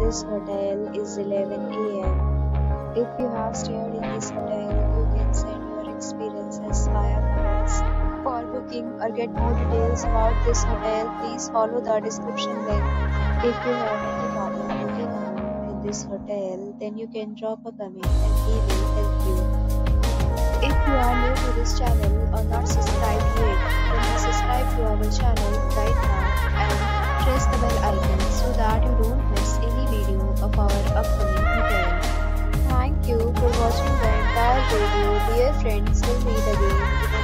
this hotel is 11 am. If you have stayed in this hotel, you can send your experiences via comments. For booking or get more details about this hotel, please follow the description link. If you have any problem booking in this hotel, then you can drop a comment and we will help you. If you are new to this channel or not subscribed yet, then subscribe to our channel right now and press the bell icon so that you don't miss podcast of the entire radio. Dear friends, we'll meet again.